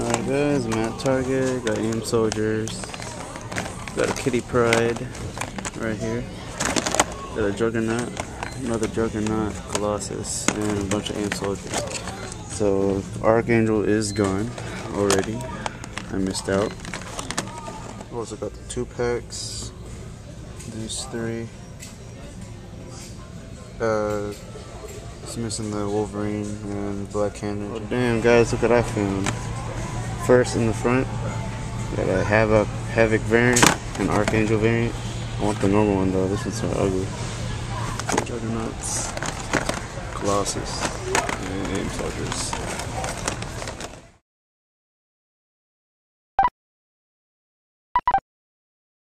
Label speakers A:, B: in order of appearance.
A: Alright guys, I'm at Target, got AIM Soldiers, got a Kitty Pryde right here, got a Juggernaut, another Juggernaut, Colossus, and a bunch of AIM Soldiers. So Archangel is gone already, I missed out. Also got the two packs, these three. Uh, it's missing the Wolverine and Black Cannon. Oh damn guys, look what I found. First in the front, got a Havoc, Havoc variant and Archangel variant. I want the normal one though, this one's so ugly. Juggernauts, Colossus, and AIM Soldiers.